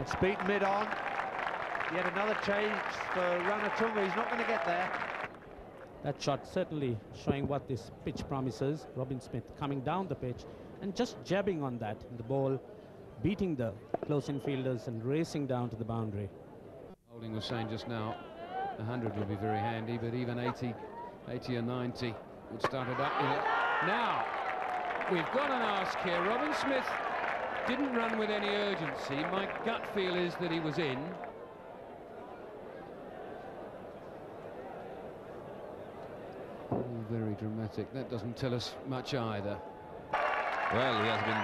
It's beaten mid on. Yet another change for Ranatunga. He's not going to get there. That shot certainly showing what this pitch promises. Robin Smith coming down the pitch and just jabbing on that. The ball beating the close infielders and racing down to the boundary. Holding was saying just now, 100 would be very handy, but even 80, 80 or 90 would start it up. Now, we've got an ask here. Robin Smith didn't run with any urgency. My gut feel is that he was in. Oh, very dramatic. That doesn't tell us much either. Well, he has been